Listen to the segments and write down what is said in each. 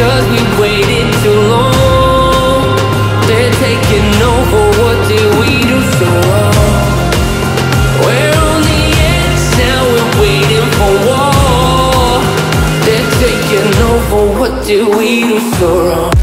because we waited too long. They're taking over, what did we do wrong? We're on the edge now, we're waiting for war. They're taking over, what did we do so wrong?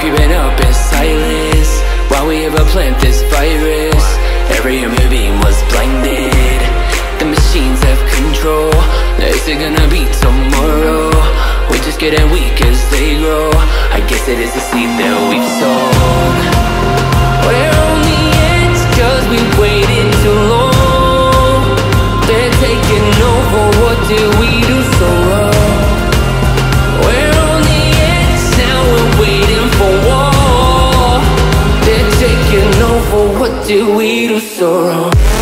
Creeping up in silence While we ever plant this virus. Every human being was blinded. The machines have control. Is it gonna be tomorrow? We're just getting weak as they grow. I guess it is the seed that we've sown. We're did we do so wrong?